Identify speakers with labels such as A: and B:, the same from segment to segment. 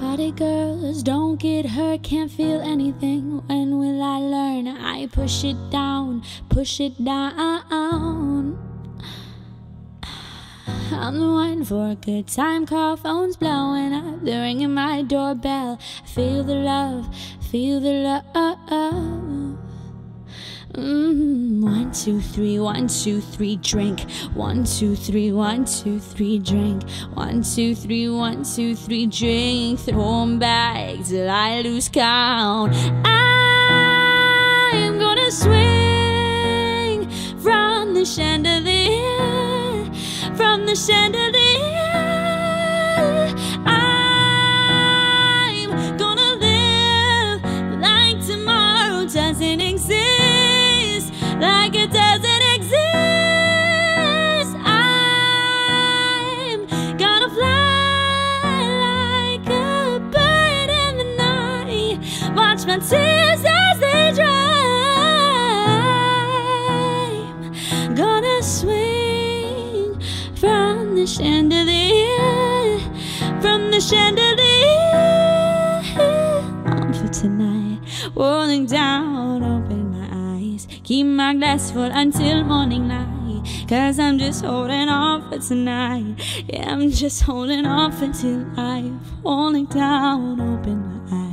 A: Party girls don't get hurt, can't feel anything. When will I learn? I push it down, push it down. I'm the one for a good time call, phone's blowing up, they're ringing my doorbell. Feel the love, feel the love. Mm, one, two, three, one, two, three, drink. One, two, three, one, two, three, drink. One, two, three, one, two, three, drink. Throw 'em back till I lose count. I'm gonna swing from the chandelier, from the chandelier. Like it doesn't exist. I'm gonna fly like a bird in the night, watch my tears as they dry. Gonna swing from the chandelier, from the chandelier. On for tonight, rolling down, eyes, keep my glass full until morning light. Cause I'm just holding on for tonight. Yeah, I'm just holding on for tonight. Rolling down, open my eyes.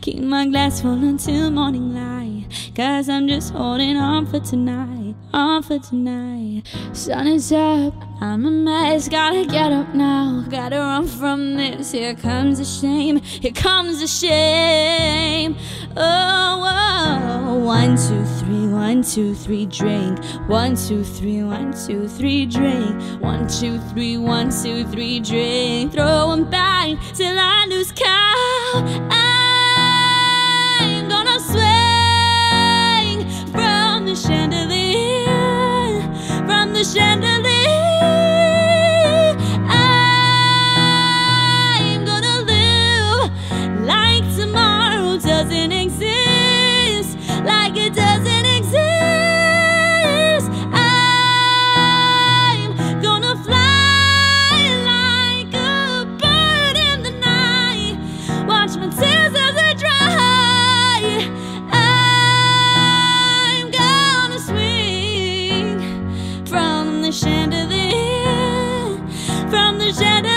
A: Keep my glass full until morning light. Cause I'm just holding on for tonight. On for tonight. Sun is up, I'm a mess. Gotta get up now. Gotta run from this. Here comes the shame. Here comes the shame. Oh, oh. One, two, three, one, two, three, drink. One, two, three, one, two, three, drink. One, two, three, one, two, three, drink. Throw Throw 'em back till I lose count. I'm from the chandelier.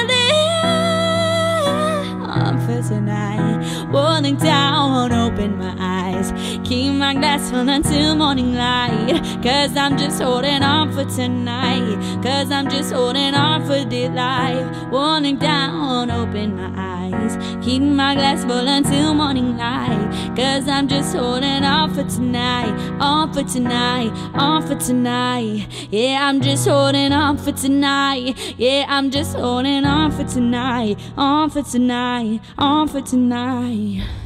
A: My glass full until morning light. Cause I'm just holding on for tonight, cause I'm just holding on for dear life. Rolling down, open my eyes, keep my glass full until morning light. Cause I'm just holding on for tonight, on for tonight, on for tonight. Yeah, I'm just holding on for tonight. Yeah, I'm just holding on for tonight, on for tonight, on for tonight.